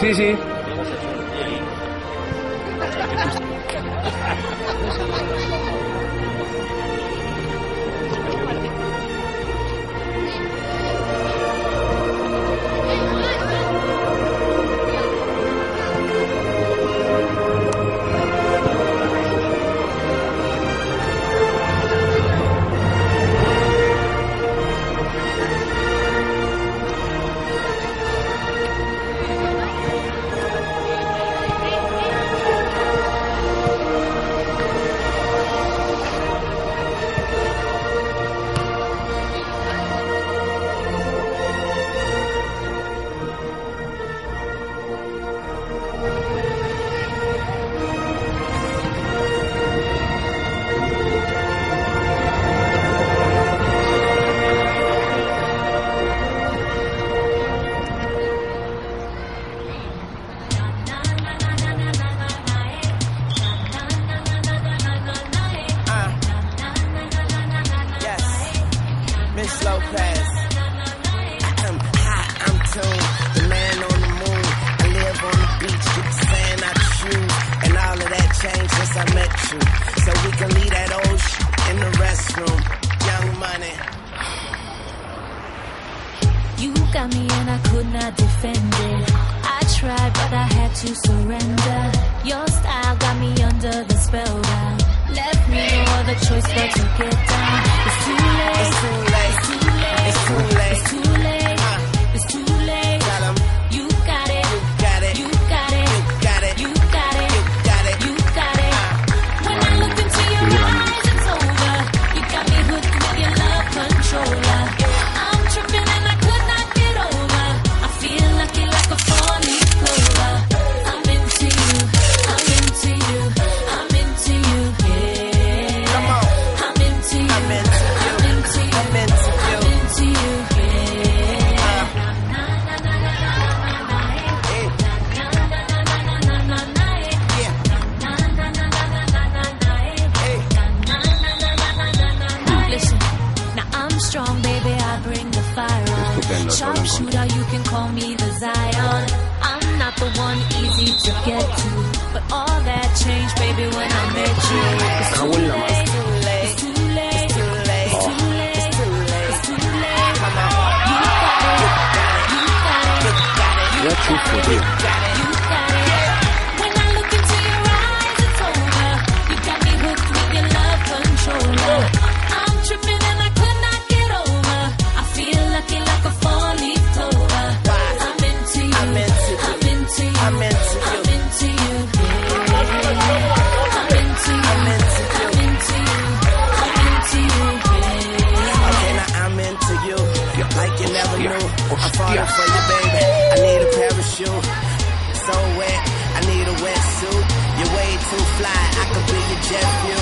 星星。you. So we can leave that old sh in the restroom. Young money. You got me and I could not defend it. I tried, but I had to surrender. Your style got me under the spell. Left me no other choice but to get down. It's too late. It's too late. Nintendo. Sharpshooter, you can call me the Zion. I'm not the one easy to get to, but all that changed, baby, when I met you. It's too late. It's too late. It's too late. It's too late. It's too late. It's too late. You got it. You got it. You got it. You got it. You got it. Yeah.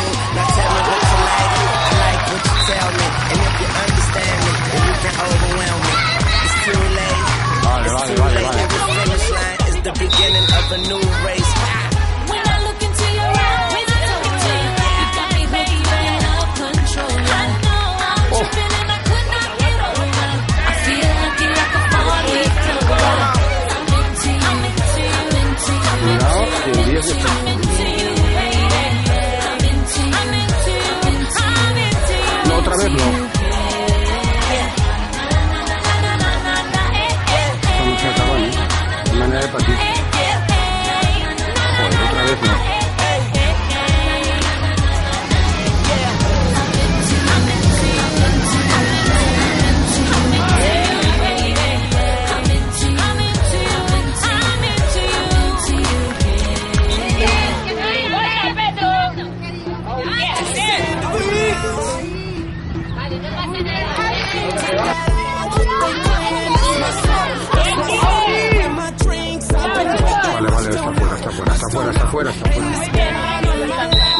afuera, está afuera, está afuera.